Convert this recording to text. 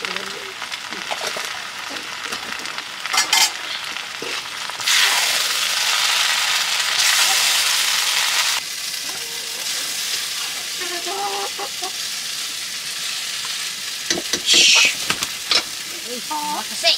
お待たせ。